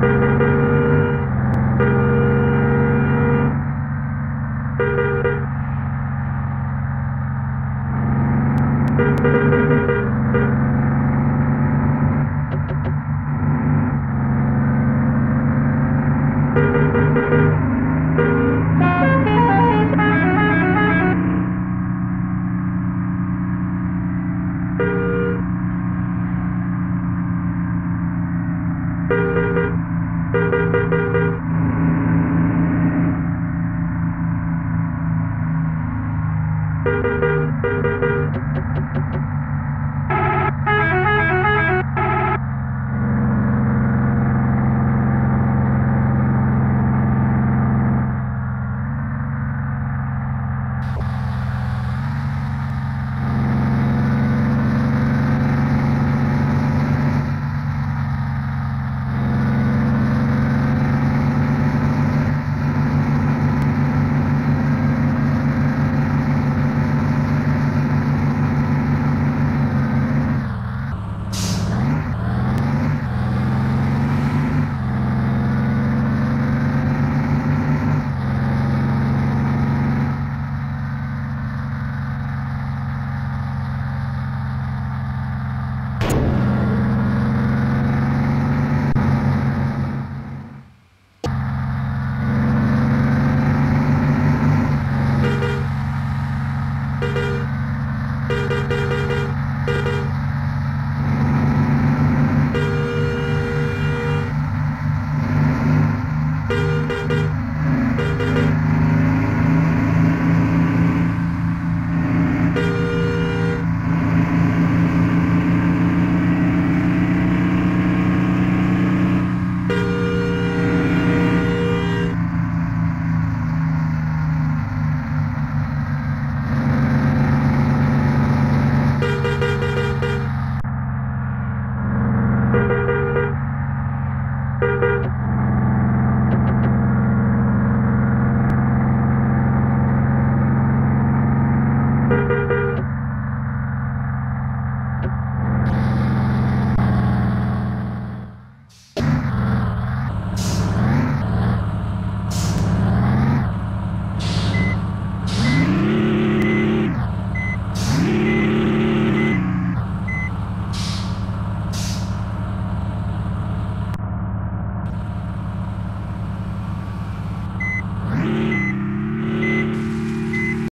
Música